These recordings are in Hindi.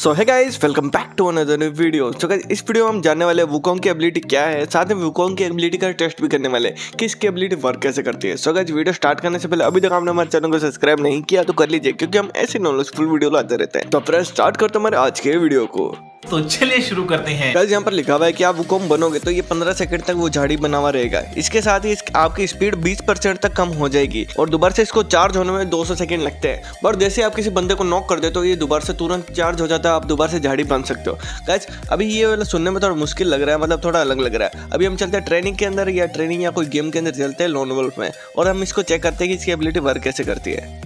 सो है guys welcome back to another new video so guys इस वीडियो में हम जानने वाले वुकोंग की एबिलिटी क्या है, साथ में वुकोंग की एबिलिटी का टेस्ट भी करने वाले हैं कि इसकी एबिलिटी वर्क कैसे करती है। सो गाइज़ वीडियो स्टार्ट करने से पहले अभी तक आपने हमारे चैनल को सब्सक्राइब नहीं किया तो कर लीजिए, क्योंकि हम ऐसे नॉलेजफुल वीडियो लाते रहते हैं। तो फ्रेंड्स स्टार्ट करते हमारे आज के वीडियो को। तो चलिए शुरू करते हैं। गाइस यहाँ पर लिखा हुआ है कि आप वुकोंग बनोगे तो ये 15 सेकंड तक वो झाड़ी बना हुआ रहेगा। इसके साथ ही इस, आपकी स्पीड 20 परसेंट तक कम हो जाएगी और दोबारा से इसको चार्ज होने में 200 सेकंड लगते हैं। पर जैसे आप किसी बंदे को नॉक कर दे तो ये दोबारा से तुरंत चार्ज हो जाता है आप दोबारा से झाड़ी बन सकते हो। गाइस अभी ये वाला सुनने में थोड़ा मुश्किल लग रहा है मतलब थोड़ा अलग लग रहा है। अभी हम चलते हैं ट्रेनिंग के अंदर या ट्रेनिंग या कोई गेम के अंदर चलते हैं लोन वोल्फ में। और हम इसको चेक करते हैं कि इसकी एबिलिटी वर्क कैसे करती है।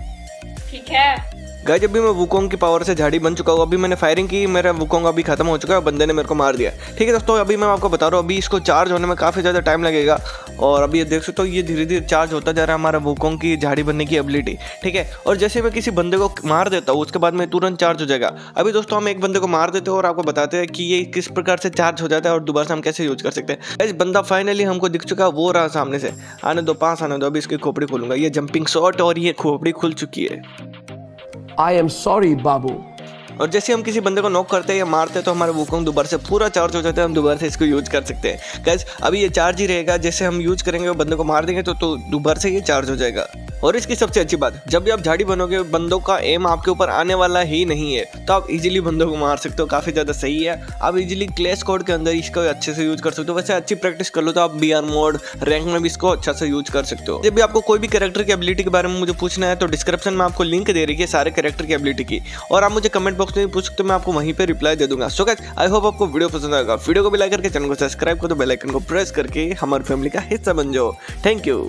ठीक है। गाय जब भी मैं वुकोंग की पावर से झाड़ी बन चुका हूँ, अभी मैंने फायरिंग की, मेरा वुकोंग अभी खत्म हो चुका है बंदे ने मेरे को मार दिया ठीक है दोस्तों, अभी मैं आपको बता रहा हूँ, अभी इसको चार्ज होने में काफ़ी ज़्यादा टाइम लगेगा। और अभी ये देख सकते हो, ये धीरे धीरे चार्ज होता जा रहा है हमारा वुकोंग की झाड़ी बनने की एबिलिटी ठीक है? और जैसे मैं किसी बंदे को मार देता हूँ, उसके बाद में तुरंत चार्ज हो जाएगा। अभी दोस्तों, हम एक बंदे को मार देते हैं और आपको बताते हैं कि ये किस प्रकार से चार्ज हो जाता है और दोबारा से हम कैसे यूज़ कर सकते हैं। बंदा फाइनली हमको दिख चुका है, वो रहा सामने से। आने दो, पास आने दो, अभी इसकी खोपड़ी खोलूँगा। ये जंपिंग शॉट और ये खोपड़ी खुल चुकी है। I एम सॉरी बाबू और जैसे हम किसी बंदे को नॉक करते हैं या मारते हैं तो हमारे वुकोंग दोबारा से पूरा चार्ज हो जाता है हम दोबारा से इसको यूज़ कर सकते हैं। गैस अभी ये चार्ज ही रहेगा जैसे हम यूज़ करेंगे वो बंदे को मार देंगे तो, तो दोबारा से ये चार्ज हो जाएगा। और इसकी सबसे अच्छी बात, जब भी आप झाड़ी बनोगे, बंदों का एम आपके ऊपर आने वाला ही नहीं है तो आप इजीली बंदों को मार सकते हो, काफ़ी ज़्यादा सही है। आप इजीली क्लेस कोड के अंदर इसको अच्छे से यूज़ कर सकते हो, वैसे अच्छी प्रैक्टिस कर लो तो आप बी आर मोड रैंक में भी इसको अच्छा से यूज़ कर सकते हो। जब भी आपको कोई भी कैरेक्टर की एबिलिटी के बारे में मुझे पूछना है तो डिस्क्रिप्शन में आपको लिंक दे रही है सारे कैरेक्टर की एबिलिटी की। और आप मुझे कमेंट बॉक्स में पूछ सकते हो, मैं आपको वहीं पर रिप्लाई दे दूँगा। सो गाइस आई होप आपको वीडियो पसंद आएगा। वीडियो को भी लाइक करके चैनल को सब्सक्राइब कर दो बेल आइकन को प्रेस करके हमारी फैमिली का हिस्सा बन जाओ। Thank you